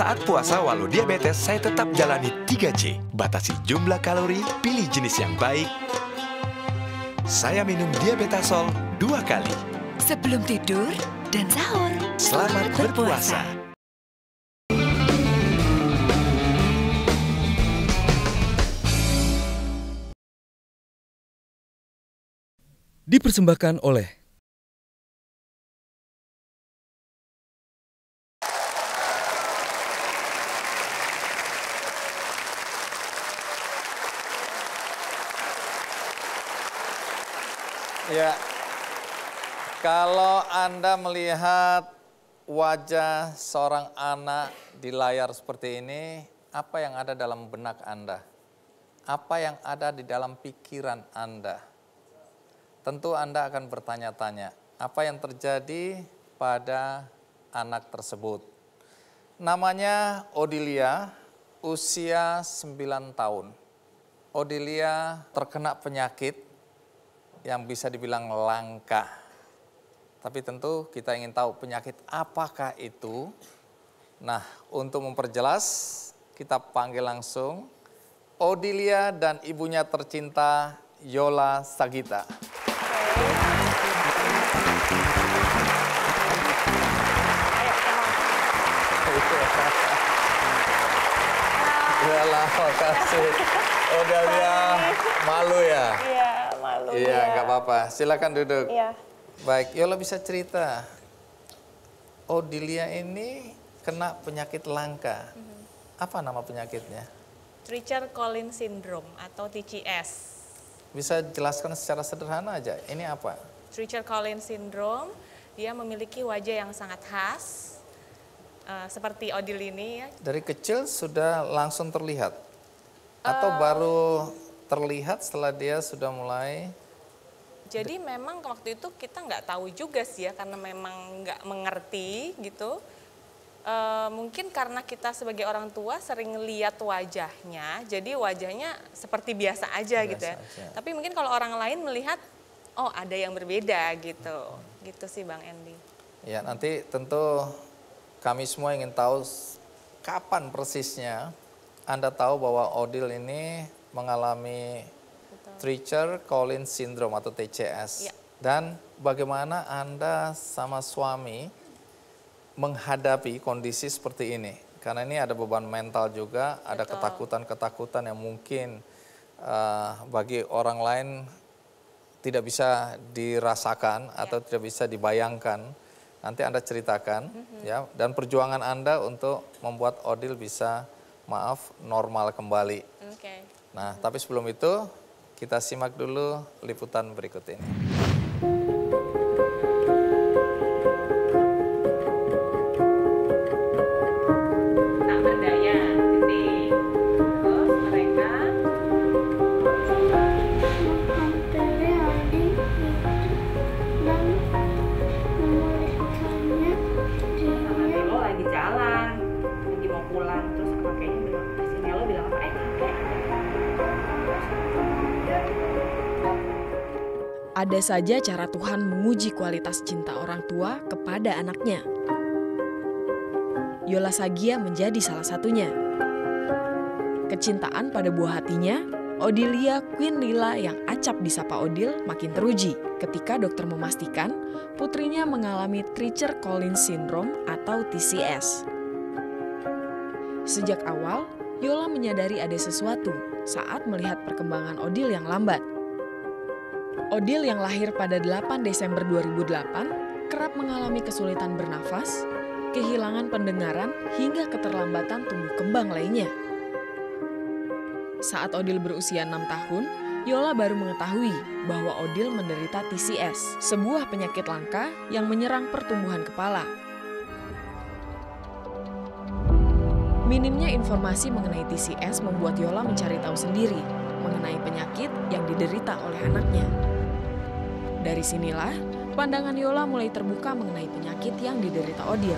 Saat puasa walau diabetes, saya tetap jalani 3C. Batasi jumlah kalori, pilih jenis yang baik. Saya minum diabetasol dua kali. Sebelum tidur dan sahur. Selamat berpuasa. Dipersembahkan oleh Ya, kalau Anda melihat wajah seorang anak di layar seperti ini, apa yang ada dalam benak Anda? Apa yang ada di dalam pikiran Anda? Tentu Anda akan bertanya-tanya, apa yang terjadi pada anak tersebut? Namanya Odilia, usia 9 tahun. Odilia terkena penyakit yang bisa dibilang langka. Tapi tentu kita ingin tahu penyakit apakah itu. Nah, untuk memperjelas, kita panggil langsung Odilia dan ibunya tercinta Yola Sagita. Yola, makasih. Odelia malu ya? Iya, malu. Iya, nggak apa-apa. Silakan duduk. Iya. Baik, Yola bisa cerita. Odilia ini kena penyakit langka. Apa nama penyakitnya? Richard Collins Syndrome atau TCS. Bisa jelaskan secara sederhana aja. Ini apa? Richard Collins Syndrome, dia memiliki wajah yang sangat khas, eh, seperti Odil ini ya. Dari kecil sudah langsung terlihat? Atau baru terlihat setelah dia sudah mulai Jadi memang waktu itu kita nggak tahu juga sih ya, karena memang nggak mengerti gitu. Eh, mungkin karena kita sebagai orang tua sering lihat wajahnya, jadi wajahnya seperti biasa aja gitu ya. aja. Tapi mungkin kalau orang lain melihat, oh ada yang berbeda gitu, gitu sih Bang Endi. Ya, nanti tentu kami semua ingin tahu kapan persisnya Anda tahu bahwa Odil ini mengalami Treacher Collins Syndrome atau TCS. Ya. Dan bagaimana Anda sama suami menghadapi kondisi seperti ini? Karena ini ada beban mental juga, ada Betul. ketakutan-ketakutan yang mungkin eh, bagi orang lain tidak bisa dirasakan atau tidak bisa dibayangkan. Nanti Anda ceritakan ya dan perjuangan Anda untuk membuat Odil bisa maaf normal kembali. Oke. Nah, tapi sebelum itu kita simak dulu liputan berikut ini. Ada saja cara Tuhan menguji kualitas cinta orang tua kepada anaknya. Yola Sagia menjadi salah satunya. Kecintaan pada buah hatinya, Odilia Queen Lila yang acap disapa Odil makin teruji ketika dokter memastikan putrinya mengalami Treacher Collins Syndrome atau TCS. Sejak awal, Yola menyadari ada sesuatu saat melihat perkembangan Odil yang lambat. Odil yang lahir pada 8 Desember 2008 kerap mengalami kesulitan bernafas, kehilangan pendengaran, hingga keterlambatan tumbuh kembang lainnya. Saat Odil berusia 6 tahun, Yola baru mengetahui bahwa Odil menderita TCS, sebuah penyakit langka yang menyerang pertumbuhan kepala. Minimnya informasi mengenai TCS membuat Yola mencari tahu sendiri mengenai penyakit yang diderita oleh anaknya. Dari sinilah, pandangan Yola mulai terbuka mengenai penyakit yang diderita Odil.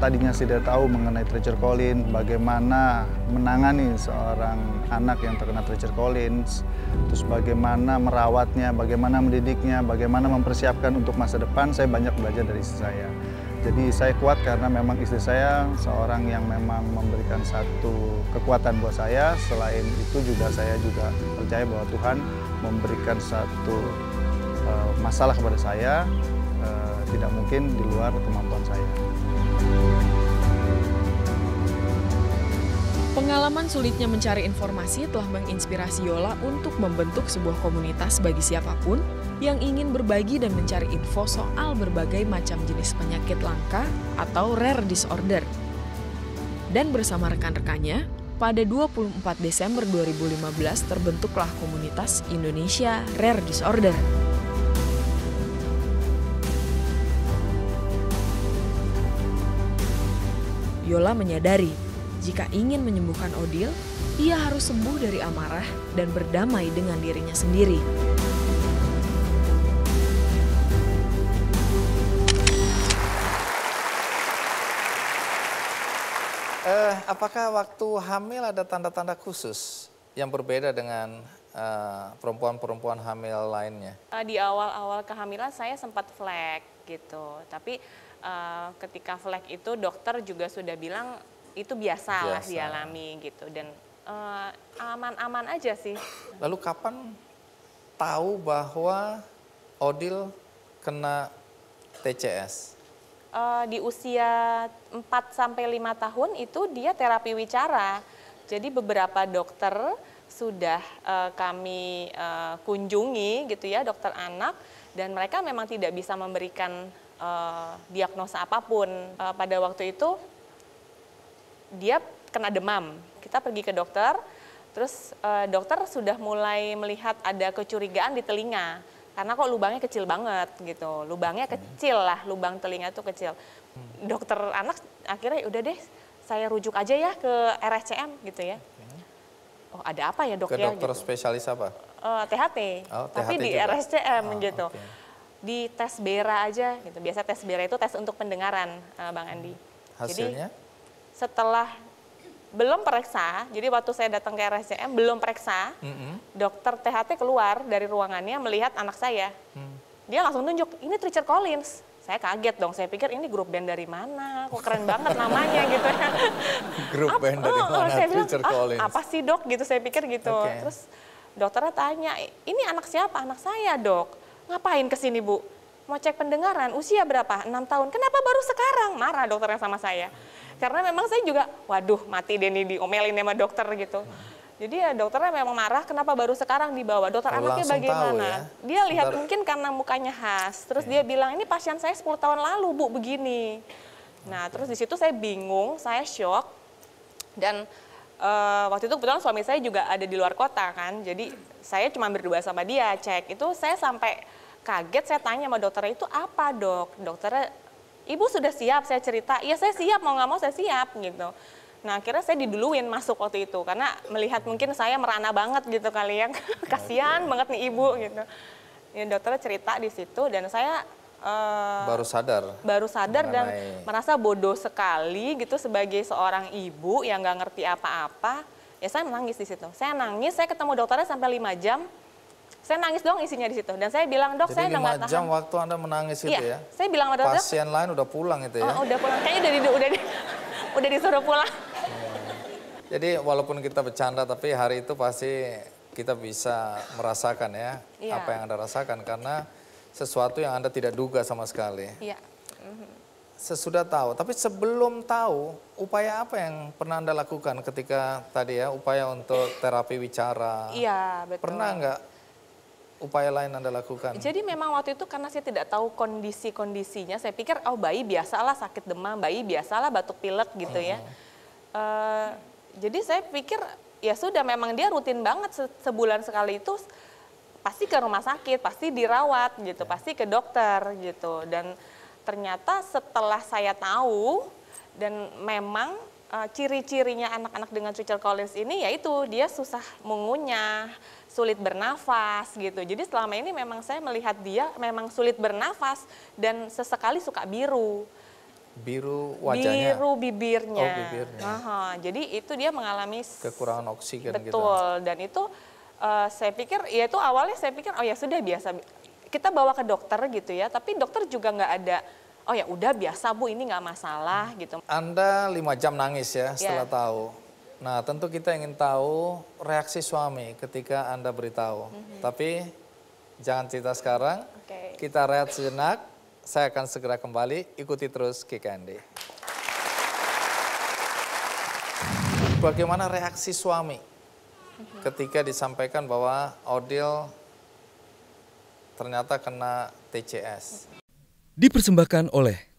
tadinya tidak tahu mengenai Treacher Collins, bagaimana menangani seorang anak yang terkena Treacher Collins, terus bagaimana merawatnya, bagaimana mendidiknya, bagaimana mempersiapkan untuk masa depan, saya banyak belajar dari saya. Jadi saya kuat karena memang istri saya seorang yang memang memberikan satu kekuatan buat saya. Selain itu juga saya juga percaya bahwa Tuhan memberikan satu uh, masalah kepada saya uh, tidak mungkin di luar kemampuan saya. Pengalaman sulitnya mencari informasi telah menginspirasi Yola untuk membentuk sebuah komunitas bagi siapa pun yang ingin berbagi dan mencari info soal berbagai macam jenis penyakit langka atau rare disorder. Dan bersama rekan-rekannya, pada 24 Desember 2015 terbentuklah komunitas Indonesia Rare Disorder. Yola menyadari jika ingin menyembuhkan Odil, ia harus sembuh dari amarah dan berdamai dengan dirinya sendiri. Eh, apakah waktu hamil ada tanda-tanda khusus yang berbeda dengan eh, perempuan-perempuan hamil lainnya? Uh, di awal-awal kehamilan saya sempat flek gitu, tapi uh, ketika flek itu dokter juga sudah bilang itu biasa, lah Biasa. dialami gitu dan uh, aman-aman aja sih. Lalu kapan tahu bahwa Odil kena TCS? Eh, di usia 4 sampai 5 tahun itu dia terapi wicara. Jadi beberapa dokter sudah eh, kami eh, kunjungi gitu ya, dokter anak dan mereka memang tidak bisa memberikan eh, diagnosa apa pun. Eh, pada waktu itu dia kena demam. Kita pergi ke dokter, terus eh, dokter sudah mulai melihat ada kecurigaan di telinga. Karena kok lubangnya kecil banget gitu. Lubangnya kecil lah, lubang telinga itu kecil. Dokter anak akhirnya udah deh, saya rujuk aja ya ke RSCM gitu ya. Oh ada apa ya dok Ke ya? dokter gitu. spesialis apa? Eh, THT, Oh, tapi THT di juga. RSCM Oh, gitu. oke. Di tes BERA aja gitu. Biasa tes BERA itu tes untuk pendengaran, eh, Bang Andi. Hasilnya? Setelah belum periksa, jadi waktu saya datang ke RSCM belum periksa, Mm-mm. dokter THT keluar dari ruangannya melihat anak saya. Hmm. Dia langsung tunjuk, ini Richard Collins. Saya kaget dong, saya pikir ini grup band dari mana, kok keren banget namanya gitu ya. Grup band dari oh, oh, mana? saya bilang, Richard "Ah, Collins. apa sih dok gitu, saya pikir gitu. Oke. Terus dokternya tanya, ini anak siapa? Anak saya dok. Ngapain ke sini bu? Mau cek pendengaran, usia berapa? 6 tahun. Kenapa baru sekarang? Marah dokternya sama saya. Karena memang saya juga, waduh mati deh nih diomelin sama dokter gitu. Jadi ya dokternya memang marah, kenapa baru sekarang dibawa? Dokter Oh, anaknya bagaimana? ya? Dia lihat Sebentar. mungkin karena mukanya khas. Terus dia bilang, ini pasien saya 10 tahun lalu bu, begini. Nah terus di situ saya bingung, saya shock. Dan eh, waktu itu kebetulan suami saya juga ada di luar kota kan. Jadi saya cuma berdua sama dia cek. Itu saya sampai kaget, saya tanya sama dokternya itu apa dok? Dokternya, ibu sudah siap saya cerita. Iya saya siap, mau nggak mau saya siap gitu. Nah akhirnya saya diduluin masuk waktu itu karena melihat mungkin saya merana banget gitu kali ya, kasihan banget nih ibu gitu. Ya dokternya cerita di situ dan saya eh, Baru sadar. baru sadar dan mengenai- merasa bodoh sekali gitu sebagai seorang ibu yang nggak ngerti apa-apa. Ya saya menangis di situ. Saya nangis, saya ketemu dokternya sampai 5 jam. Saya nangis doang isinya di situ. Dan saya bilang, dok saya Jadi udah lima nggak jam tahan. waktu Anda menangis itu Iya, ya? saya bilang sama dokter, Pasien lain udah pulang itu ya? oh, udah pulang. Kayaknya udah, di, udah, di, udah disuruh pulang. Jadi walaupun kita bercanda tapi hari itu pasti kita bisa merasakan ya Iya. apa yang Anda rasakan karena sesuatu yang Anda tidak duga sama sekali. Iya. Sesudah tahu, tapi sebelum tahu upaya apa yang pernah Anda lakukan ketika tadi ya upaya untuk terapi wicara? Iya, betul. Pernah nggak upaya lain Anda lakukan? Jadi memang waktu itu karena saya tidak tahu kondisi-kondisinya, saya pikir oh bayi biasalah sakit demam, bayi biasalah batuk pilek gitu ya. Eh, jadi saya pikir ya sudah memang dia rutin banget se- sebulan sekali itu pasti ke rumah sakit, pasti dirawat gitu, pasti ke dokter gitu. Dan ternyata setelah saya tahu dan memang eh, ciri-cirinya anak-anak dengan Richard Collins ini yaitu dia susah mengunyah, sulit bernafas gitu. Jadi selama ini memang saya melihat dia memang sulit bernafas dan sesekali suka biru. biru wajahnya, biru bibirnya. Oh, bibirnya. Aha, jadi itu dia mengalami kekurangan oksigen gitu. betul dan itu eh, saya pikir ya itu awalnya saya pikir oh ya sudah biasa kita bawa ke dokter gitu ya tapi dokter juga nggak ada oh ya udah biasa bu ini nggak masalah gitu Anda lima jam nangis ya setelah Ya. tahu. Nah tentu kita ingin tahu reaksi suami ketika Anda beritahu. Tapi jangan cerita sekarang, Oke. kita rehat sejenak. Saya akan segera kembali, ikuti terus KKND. Bagaimana reaksi suami ketika disampaikan bahwa Odil ternyata kena TCS? Dipersembahkan oleh